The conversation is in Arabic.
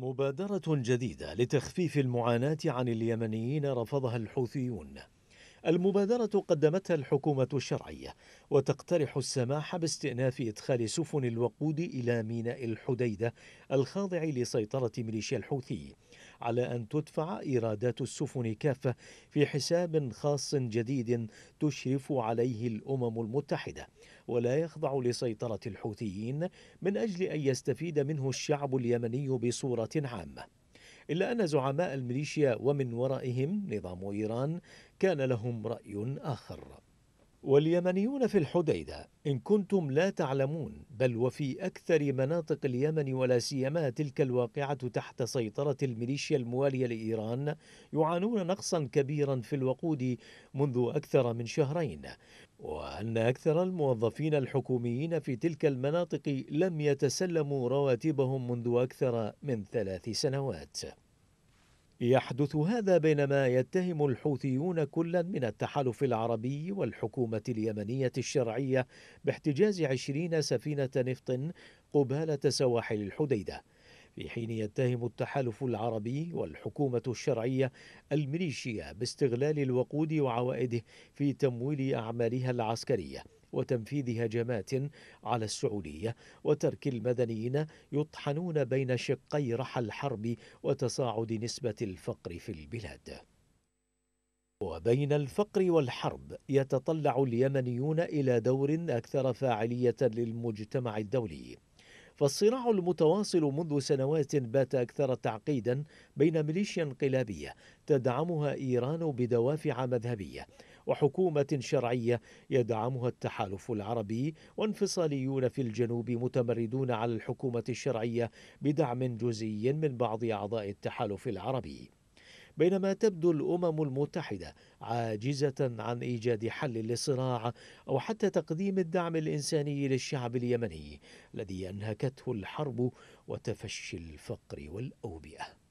مبادرة جديدة لتخفيف المعاناة عن اليمنيين رفضها الحوثيون. المبادرة قدمتها الحكومة الشرعية وتقترح السماح باستئناف إدخال سفن الوقود إلى ميناء الحديدة الخاضع لسيطرة ميليشيا الحوثي على أن تدفع إيرادات السفن كافة في حساب خاص جديد تشرف عليه الأمم المتحدة ولا يخضع لسيطرة الحوثيين من أجل أن يستفيد منه الشعب اليمني بصورة عامة. إلا أن زعماء الميليشيا ومن ورائهم نظام إيران كان لهم رأي آخر. واليمنيون في الحديدة إن كنتم لا تعلمون بل وفي أكثر مناطق اليمن ولا سيما تلك الواقعة تحت سيطرة الميليشيا الموالية لإيران يعانون نقصا كبيرا في الوقود منذ أكثر من شهرين. وأن أكثر الموظفين الحكوميين في تلك المناطق لم يتسلموا رواتبهم منذ أكثر من ثلاث سنوات. يحدث هذا بينما يتهم الحوثيون كلا من التحالف العربي والحكومة اليمنية الشرعية باحتجاز عشرين سفينة نفط قبالة سواحل الحديدة. في حين يتهم التحالف العربي والحكومة الشرعية الميليشيا باستغلال الوقود وعوائده في تمويل أعمالها العسكرية. وتنفيذ هجمات على السعودية وترك المدنيين يطحنون بين شقي رحى الحرب وتصاعد نسبة الفقر في البلاد. وبين الفقر والحرب يتطلع اليمنيون إلى دور أكثر فاعلية للمجتمع الدولي. فالصراع المتواصل منذ سنوات بات أكثر تعقيدا بين ميليشيا انقلابية تدعمها إيران بدوافع مذهبية وحكومة شرعية يدعمها التحالف العربي وانفصاليون في الجنوب متمردون على الحكومة الشرعية بدعم جزئي من بعض أعضاء التحالف العربي. بينما تبدو الأمم المتحدة عاجزة عن إيجاد حل للصراع أو حتى تقديم الدعم الإنساني للشعب اليمني الذي أنهكته الحرب وتفشي الفقر والأوبئة.